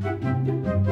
Música